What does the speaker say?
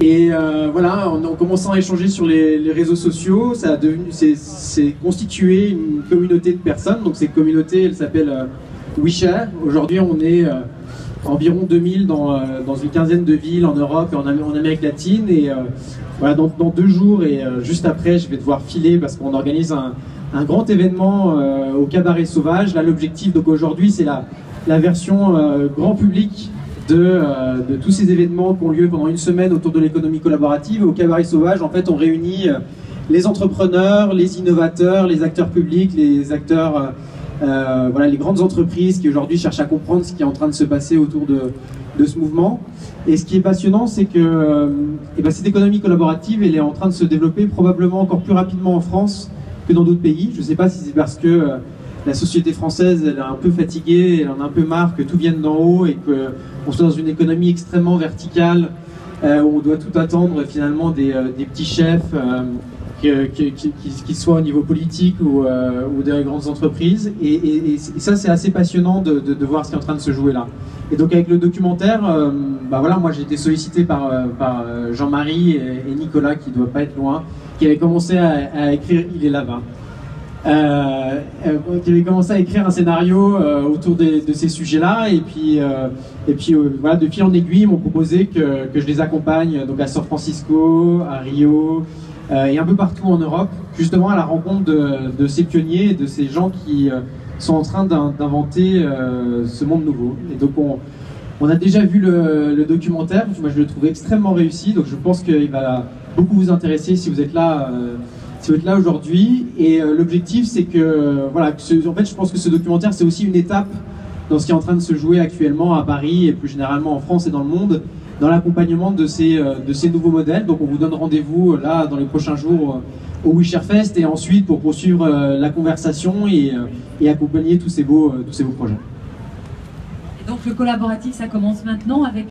Et euh, voilà, en, en, commençant à échanger sur les, réseaux sociaux, ça a devenu, c'est constitué une communauté de personnes. Donc cette communauté, elle s'appelle euh, WeShare. Aujourd'hui, on est euh, environ 2000 dans, euh, dans une quinzaine de villes en Europe et en, Amérique latine. Et voilà, dans, deux jours et juste après, je vais devoir filer parce qu'on organise un, grand événement au Cabaret Sauvage. Là, l'objectif, donc aujourd'hui, c'est la version grand public de, euh, de, tous ces événements qui ont lieu pendant une semaine autour de l'économie collaborative. Au Cabaret Sauvage, en fait, on réunit euh, les entrepreneurs, les innovateurs, les acteurs publics, les acteurs, euh, voilà, les grandes entreprises qui aujourd'hui cherchent à comprendre ce qui est en train de se passer autour de, ce mouvement. Et ce qui est passionnant, c'est que eh ben, cette économie collaborative, elle est en train de se développer probablement encore plus rapidement en France que dans d'autres pays. Je ne sais pas si c'est parce que la société française, elle est un peu fatiguée, elle en a un peu marre que tout vienne d'en haut et qu'on soit dans une économie extrêmement verticale euh, où on doit tout attendre finalement des, euh, petits chefs, euh, qui, qui, soient au niveau politique ou, des grandes entreprises. Et, ça, c'est assez passionnant de, voir ce qui est en train de se jouer là. Et donc avec le documentaire, bah voilà, moi j'ai été sollicité par, Jean-Marie et, Nicolas, qui ne doit pas être loin, qui avait commencé à écrire Il est là-bas. Euh, euh, qui avait commencé à écrire un scénario euh, autour de, ces sujets-là et puis euh, et puis euh, voilà de fil en aiguille ils m'ont proposé que, que je les accompagne donc à San Francisco, à Rio et un peu partout en Europe justement à la rencontre de, de ces pionniers, de ces gens qui sont en train d'inventer ce monde nouveau. Et donc on on a déjà vu le, le, documentaire, moi je le trouve extrêmement réussi, donc je pense qu'il va beaucoup vous intéresser si vous êtes là si vous êtes là aujourd'hui. Et euh, l'objectif, c'est que, voilà, que ce, en fait, je pense que ce documentaire, c'est aussi une étape dans ce qui est en train de se jouer actuellement à Paris et plus généralement en France et dans le monde, dans l'accompagnement de ces, euh, de ces nouveaux modèles. Donc, on vous donne rendez-vous euh, là dans les prochains jours au WeShare Fest et ensuite pour poursuivre la conversation et, et accompagner tous ces beaux, tous ces beaux projets. Et donc, le collaboratif, ça commence maintenant avec